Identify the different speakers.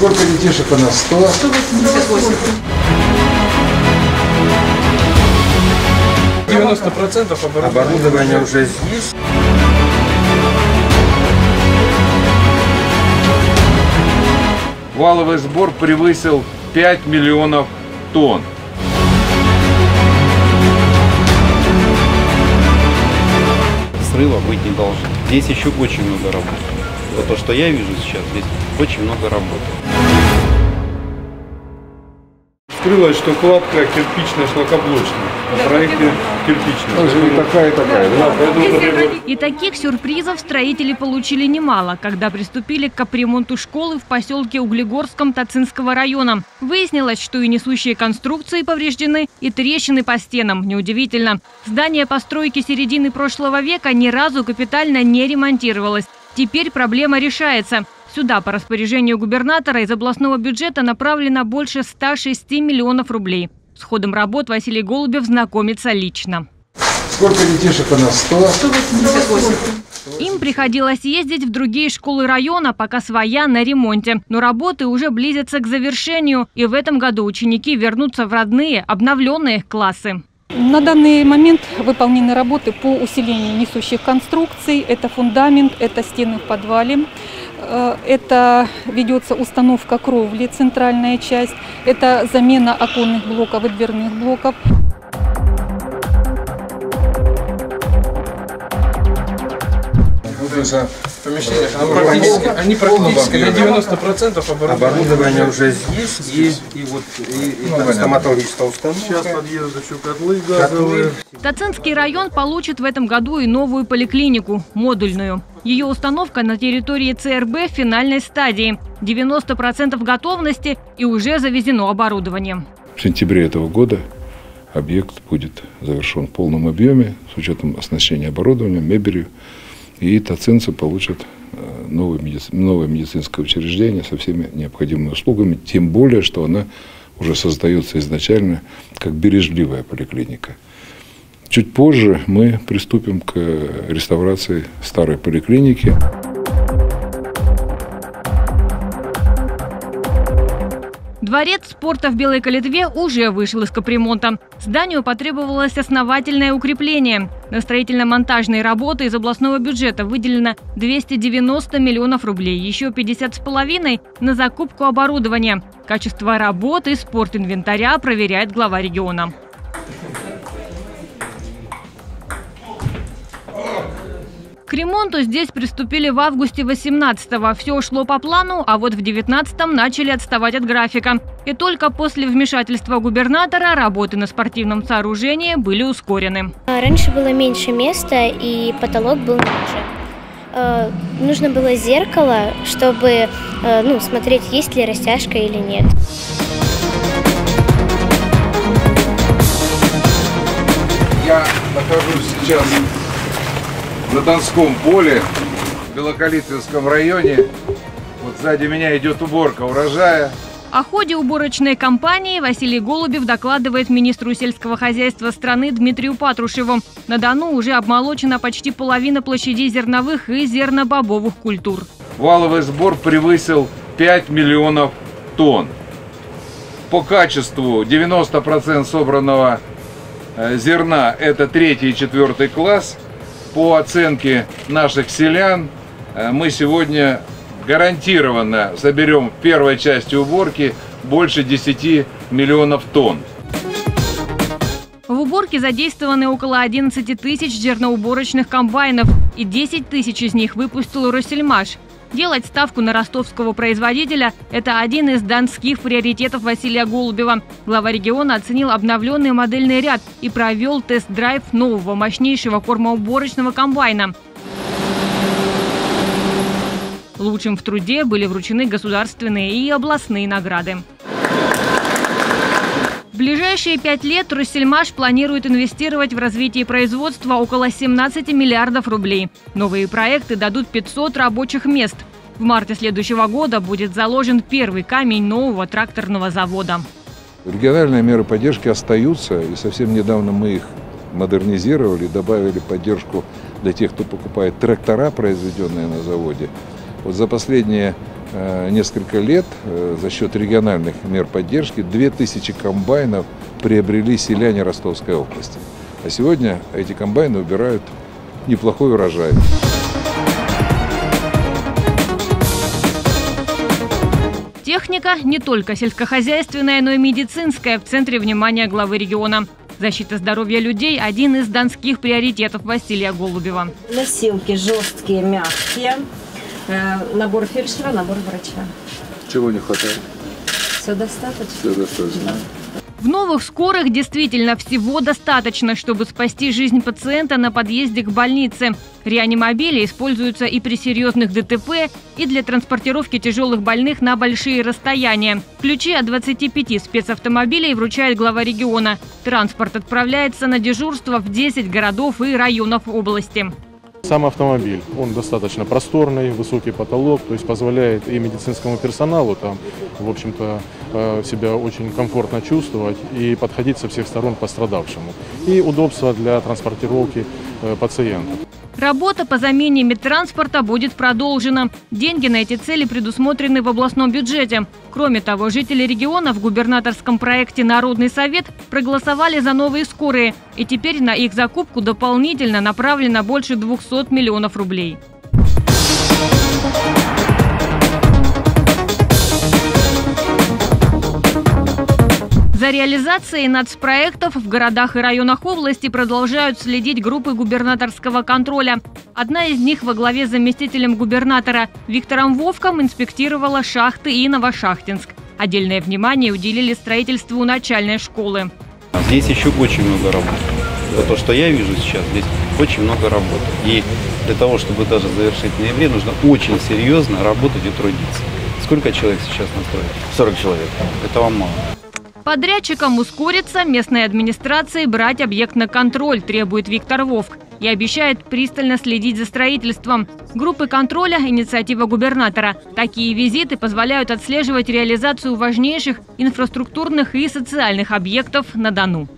Speaker 1: Сколько детишек у нас? 100?
Speaker 2: 188.
Speaker 3: 90% оборудования.
Speaker 4: Оборудование уже здесь.
Speaker 5: Валовый сбор превысил 5 миллионов тонн.
Speaker 6: Срыва быть не должно. Здесь еще очень много работы. Вот то, что я вижу сейчас, здесь очень много работы.
Speaker 3: Скрылось, что кладка кирпичная шлакоблочная. На проекте кирпичная.
Speaker 1: Также и такая, и такая. да?
Speaker 7: И таких сюрпризов строители получили немало, когда приступили к капремонту школы в поселке Углегорском Тацинского района. Выяснилось, что и несущие конструкции повреждены, и трещины по стенам. Неудивительно. Здание постройки середины прошлого века ни разу капитально не ремонтировалось. Теперь проблема решается. Сюда по распоряжению губернатора из областного бюджета направлено больше 106 миллионов рублей. С ходом работ Василий Голубев знакомится лично.
Speaker 1: Сколько детишек у нас? 100?
Speaker 2: 188.
Speaker 7: Им приходилось ездить в другие школы района, пока своя на ремонте. Но работы уже близятся к завершению, и в этом году ученики вернутся в родные, обновленные классы.
Speaker 8: На данный момент выполнены работы по усилению несущих конструкций. Это фундамент, это стены в подвале. Э, Это ведется установка кровли, центральная часть. Это замена оконных блоков и дверных блоков.
Speaker 3: Это помещение, оно практически, они практически на 90% оборудования.
Speaker 4: Оборудование уже здесь. И, и вот и, и там стоматологическая установка.
Speaker 3: Сейчас подъедут еще котлы газовые.
Speaker 7: Тацинский район получит в этом году и новую поликлинику – модульную. Ее установка на территории ЦРБ в финальной стадии. 90% готовности и уже завезено оборудование.
Speaker 9: В сентябре этого года объект будет завершен в полном объеме с учетом оснащения оборудованием, мебелью. И тацинцы получат э, новое, медици- новое медицинское учреждение со всеми необходимыми услугами, тем более, что она уже создается изначально как бережливая поликлиника. Чуть позже мы приступим к э, реставрации старой поликлиники.
Speaker 7: Дворец спорта в Белой Калитве уже вышел из капремонта. Зданию потребовалось основательное укрепление. На строительно-монтажные работы из областного бюджета выделено 290 миллионов рублей, еще 50 с половиной на закупку оборудования. Качество работы и спортинвентаря проверяет глава региона. К ремонту здесь приступили в августе 18-го. Все шло по плану, а вот в 19-м начали отставать от графика. И только после вмешательства губернатора работы на спортивном сооружении были ускорены.
Speaker 10: А, Раньше было меньше места и потолок был ниже. Э, Нужно было зеркало, чтобы э, ну, смотреть, есть ли растяжка или нет.
Speaker 5: Я нахожусь сейчас на Донском поле, в Белокалитвинском районе. Вот сзади меня идет уборка урожая.
Speaker 7: О ходе уборочной кампании Василий Голубев докладывает министру сельского хозяйства страны Дмитрию Патрушеву. На Дону уже обмолочена почти половина площадей зерновых и зернобобовых культур.
Speaker 5: Валовый сбор превысил 5 миллионов тонн. По качеству 90% собранного э, зерна – это третий и четвертый класс. По оценке наших селян, э, мы сегодня гарантированно соберем в первой части уборки больше 10 миллионов тонн.
Speaker 7: В уборке задействованы около 11 тысяч зерноуборочных комбайнов, и 10 тысяч из них выпустил Россельмаш. Делать ставку на ростовского производителя – это один из донских приоритетов Василия Голубева. Глава региона оценил обновленный модельный ряд и провел тест-драйв нового мощнейшего кормоуборочного комбайна. Лучшим в труде были вручены государственные и областные награды. Ближайшие пять лет Россельмаш планирует инвестировать в развитие производства около 17 миллиардов рублей. Новые проекты дадут 500 рабочих мест. В марте следующего года будет заложен первый камень нового тракторного завода.
Speaker 9: Региональные меры поддержки остаются, и совсем недавно мы их модернизировали, добавили поддержку для тех, кто покупает трактора, произведенные на заводе. Вот за последние несколько лет э, за счет региональных мер поддержки 2000 комбайнов приобрели селяне Ростовской области. А сегодня эти комбайны убирают неплохой урожай.
Speaker 7: Техника не только сельскохозяйственная, но и медицинская в центре внимания главы региона. Защита здоровья людей – один из донских приоритетов Василия Голубева.
Speaker 11: Носилки жесткие, мягкие. Э, Набор фельдшера, набор врача.
Speaker 9: Чего не хватает?
Speaker 11: Все достаточно?
Speaker 9: Все достаточно.
Speaker 7: В новых скорых действительно всего достаточно, чтобы спасти жизнь пациента на подъезде к больнице. Реанимобили используются и при серьезных ДТП, и для транспортировки тяжелых больных на большие расстояния. Ключи от 25 спецавтомобилей вручает глава региона. Транспорт отправляется на дежурство в 10 городов и районов области.
Speaker 12: Сам автомобиль, он достаточно просторный, высокий потолок, то есть позволяет и медицинскому персоналу там, в общем-то, э, себя очень комфортно чувствовать и подходить со всех сторон пострадавшему. И удобство для транспортировки э, пациентов.
Speaker 7: Работа по замене медтранспорта будет продолжена. Деньги на эти цели предусмотрены в областном бюджете. Кроме того, жители региона в губернаторском проекте «Народный совет» проголосовали за новые скорые. И теперь на их закупку дополнительно направлено больше 200 миллионов рублей. За реализацией нацпроектов в городах и районах области продолжают следить группы губернаторского контроля. Одна из них во главе с заместителем губернатора Виктором Вовком инспектировала шахты и Новошахтинск. Отдельное внимание уделили строительству начальной школы.
Speaker 6: Здесь еще очень много работы. Вот то, что я вижу сейчас, здесь очень много работы. И для того, чтобы даже завершить в ноябре, нужно очень серьезно работать и трудиться. Сколько человек сейчас настроено? 40 человек. Это вам мало.
Speaker 7: Подрядчикам ускориться, местной администрации брать объект на контроль, требует Виктор Вовк. И обещает пристально следить за строительством. Группы контроля – инициатива губернатора. Такие визиты позволяют отслеживать реализацию важнейших инфраструктурных и социальных объектов на Дону.